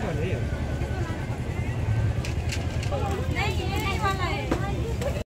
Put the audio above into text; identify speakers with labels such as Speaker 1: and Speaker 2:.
Speaker 1: 这个没有。